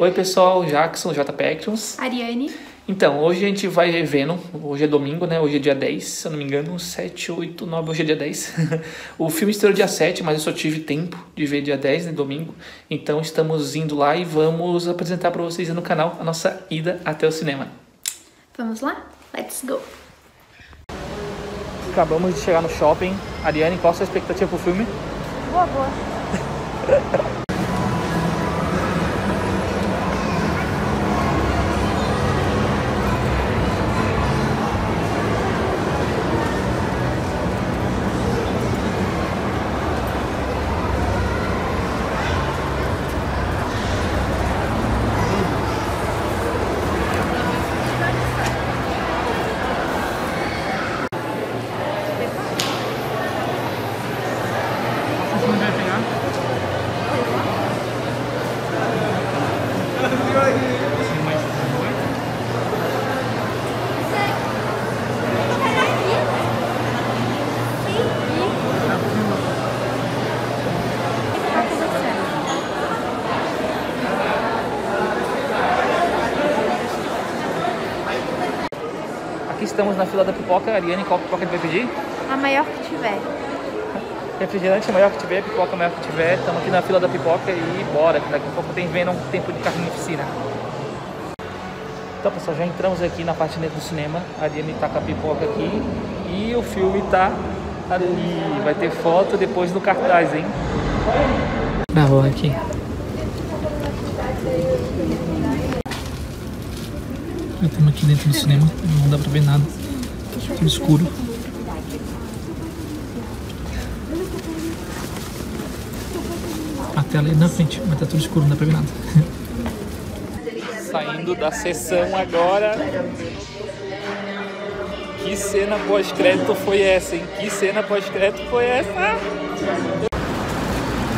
Oi pessoal, Jackson, JP Actions. Ariane. Então, hoje a gente vai ver Venom, hoje é domingo, né? Hoje é dia 10, se eu não me engano, 7, 8, 9, hoje é dia 10. o filme estreou dia 7, mas eu só tive tempo de ver dia 10, né? Domingo. Então estamos indo lá e vamos apresentar para vocês no canal a nossa ida até o cinema. Vamos lá? Let's go! Acabamos de chegar no shopping. Ariane, qual a sua expectativa pro filme? Boa, boa. Aqui estamos na fila da pipoca. Ariane, qual pipoca a gente vai pedir? A maior que tiver. Refrigerante maior que tiver, pipoca maior que tiver. Estamos aqui na fila da pipoca e bora, que daqui a pouco tem Venom tempo de carnificina. Então pessoal, já entramos aqui na parte dentro do cinema. A Ariane tá com a pipoca aqui e o filme tá ali. Vai ter foto depois do cartaz, hein? Gravou aqui. Estamos aqui dentro do cinema, não dá pra ver nada. Tudo escuro. A tela é na frente, mas tá tudo escuro, não dá pra ver nada. Saindo da sessão agora. Que cena pós-crédito foi essa, hein? Que cena pós-crédito foi essa?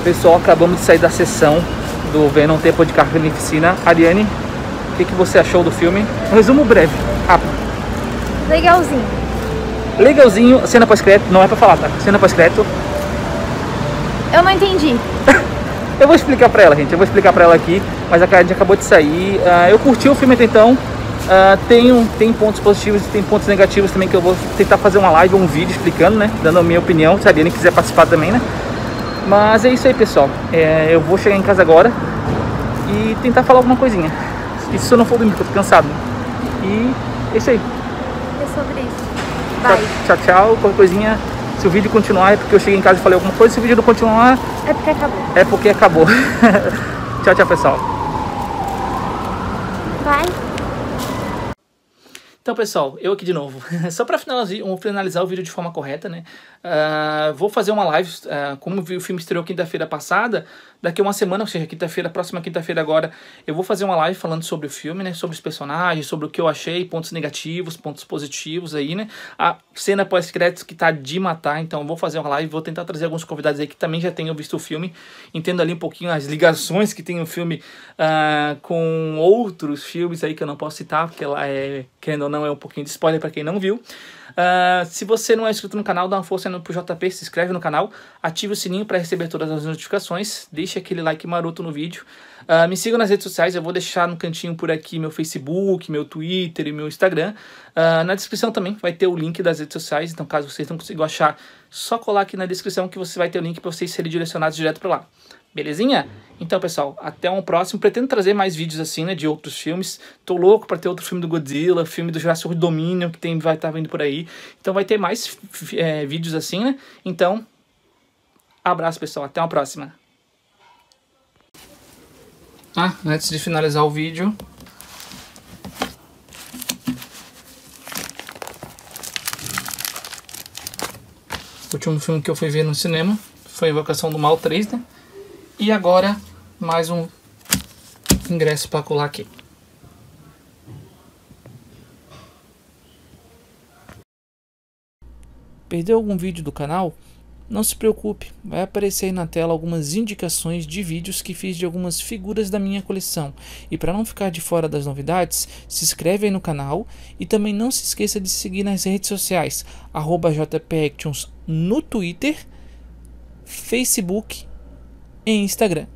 Pessoal, acabamos de sair da sessão do Venom Tempo de Carnificina. Ariane, que, que você achou do filme? Um resumo breve, rápido. Legalzinho. Legalzinho, cena pós-crédito, não é pra falar, tá? Cena pós-crédito. Eu não entendi. Eu vou explicar pra ela, gente. Eu vou explicar pra ela aqui, mas a gente acabou de sair. Ah, eu curti o filme até então. Ah, tem, um- tem pontos positivos e tem pontos negativos também que eu vou tentar fazer uma live ou um vídeo explicando, né? Dando a minha opinião, se a Ariane quiser participar também, né? Mas é isso aí, pessoal. É, eu vou chegar em casa agora e tentar falar alguma coisinha. Isso se eu não for porque eu tô cansado. E é isso aí. É sobre isso. Tchau, tchau, tchau. Qualquer coisinha. Se o vídeo continuar é porque eu cheguei em casa e falei alguma coisa. Se o vídeo não continuar É porque acabou. é porque acabou. tchau, tchau, pessoal. Vai. Então, pessoal, eu aqui de novo. Só para finalizar, o vídeo de forma correta, né? Ah, vou fazer uma live, ah, como o filme estreou quinta-feira passada, daqui a uma semana, ou seja, quinta-feira, próxima quinta-feira agora, eu vou fazer uma live falando sobre o filme, né? Sobre os personagens, sobre o que eu achei, pontos negativos, pontos positivos aí, né? A cena pós-créditos que tá de matar, então vou fazer uma live, vou tentar trazer alguns convidados aí que também já tenham visto o filme, entendo ali um pouquinho as ligações que tem o filme ah, com outros filmes aí que eu não posso citar, porque lá é, querendo ou não, é um pouquinho de spoiler para quem não viu. Ah, se você não é inscrito no canal, dá uma força no JP, se inscreve no canal, ative o sininho para receber todas as notificações, deixa aquele like maroto no vídeo. Ah, me sigam nas redes sociais, eu vou deixar no cantinho por aqui meu Facebook, meu Twitter e meu Instagram. Ah, na descrição também vai ter o link das redes sociais, então caso vocês não consigam achar, só colar aqui na descrição que você vai ter o link para vocês serem direcionados direto para lá. Belezinha? Então, pessoal, até um próximo. Pretendo trazer mais vídeos assim, né, de outros filmes. Tô louco para ter outro filme do Godzilla, filme do Jurassic Dominion, que tem, vai estar vindo por aí. Então vai ter mais é, vídeos assim, né? Então, abraço, pessoal. Até uma próxima. Ah, antes de finalizar o vídeo... O último filme que eu fui ver no cinema foi Invocação do Mal 3, né? E agora, mais um ingresso para colar aqui. Perdeu algum vídeo do canal? Não se preocupe, vai aparecer aí na tela algumas indicações de vídeos que fiz de algumas figuras da minha coleção. E para não ficar de fora das novidades, se inscreve aí no canal e também não se esqueça de seguir nas redes sociais, JPActions no Twitter, Facebook e Instagram.